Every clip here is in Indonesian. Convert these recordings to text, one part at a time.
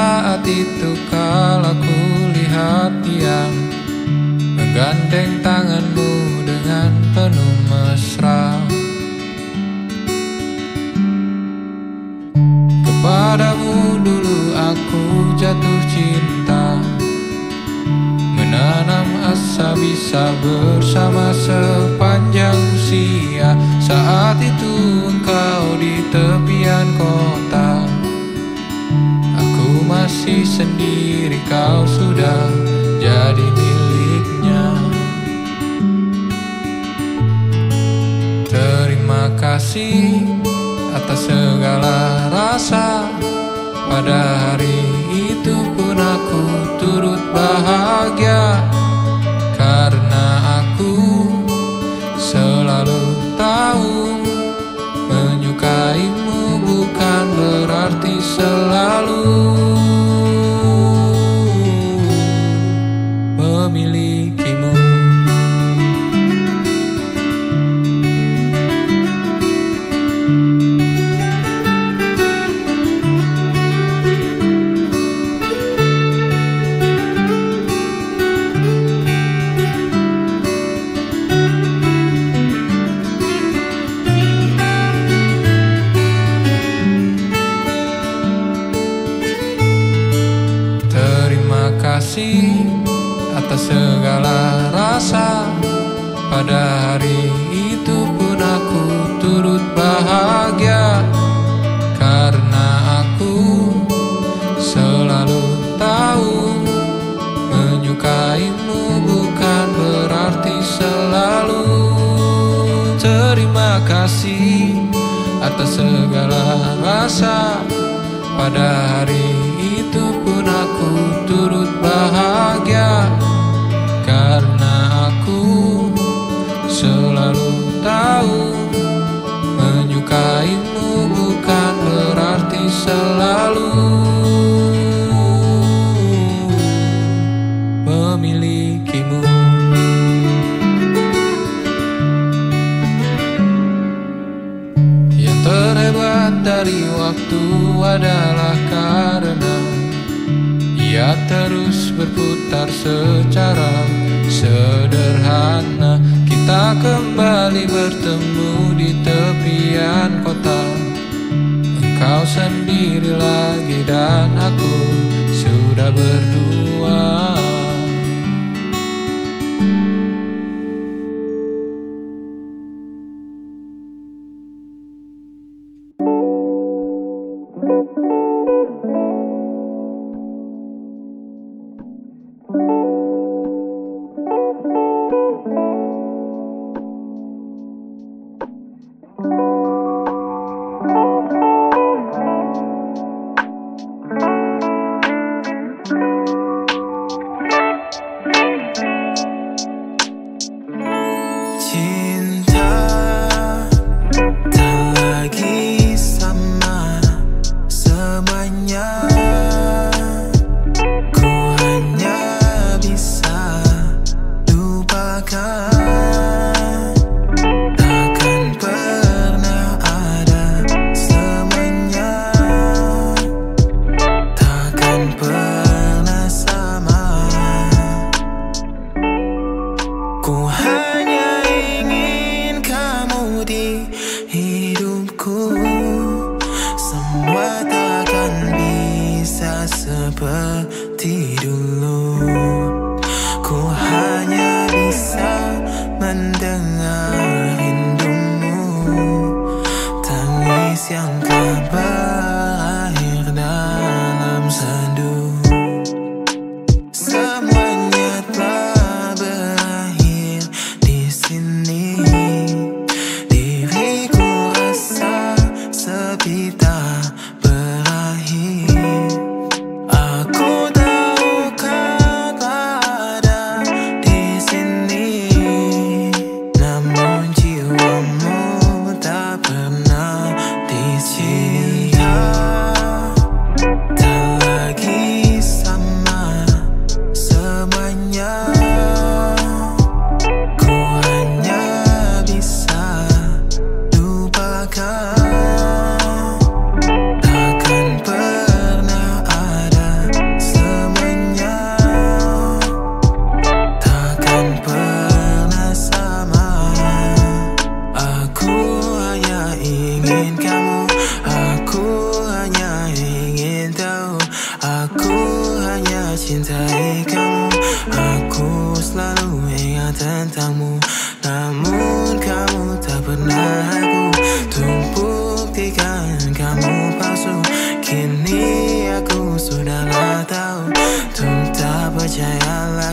saat itu kala ku lihat dia Menggandeng tanganmu dengan penuh mesra. Kepadamu dulu aku jatuh cinta Menanam asa bisa bersama sepanjang usia. Saat itu engkau di tepian kota masih sendiri kau sudah jadi miliknya. Terima kasih atas segala rasa. Pada hari itu pun aku turut bahagia Karena aku selalu tahu Menyukaimu bukan berarti selalu kasih atas segala rasa. Pada hari itu pun aku turut bahagia Karena aku selalu tahu Menyukaimu bukan berarti selalu. Terima kasih atas segala rasa. Pada hari Ia terus berputar secara sederhana. Kita kembali bertemu di tepian kota. Engkau sendiri lagi dan aku sudah berdua seperti dulu.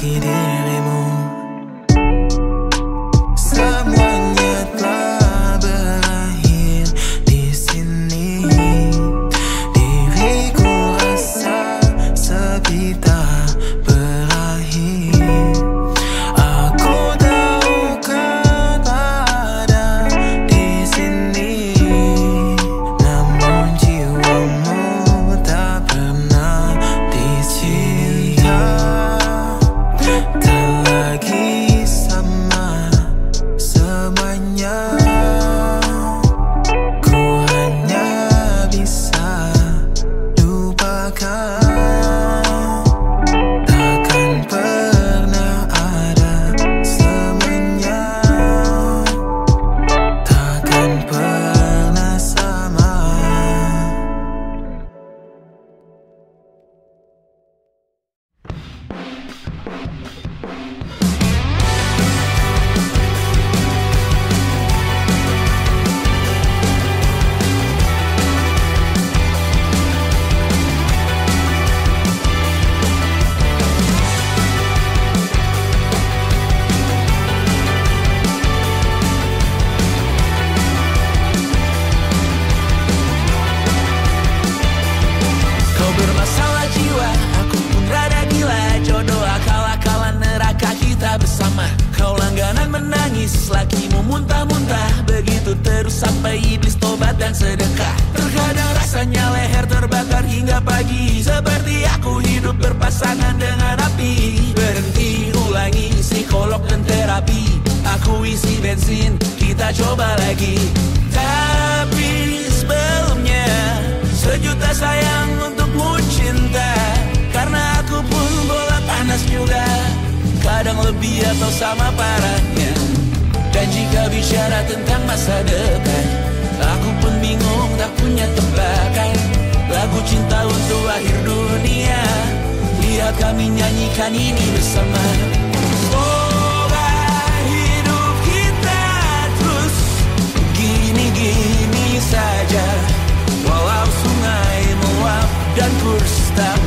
get it. pagi Seperti aku hidup berpasangan dengan api. Berhenti ulangi psikolog dan terapi. Aku isi bensin, kita coba lagi. Tapi sebelumnya Sejuta sayang untukmu cinta. Karena aku pun bola panas juga. Kadang lebih atau sama parahnya. Dan jika bicara tentang masa depan Aku pun bingung tak punya tempat cinta untuk akhir dunia. Lihat kami nyanyikan ini bersama. Semoga hidup kita terus Gini-gini saja. Walau sungai meluap dan kurs tak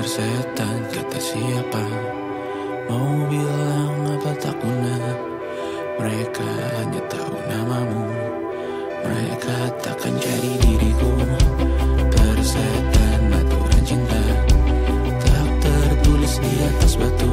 setan kata siapa? Mau bilang apa tak guna? Mereka hanya tahu namamu. Mereka takkan jadi diriku. Persetan aturan cinta. Tak tertulis di atas batu.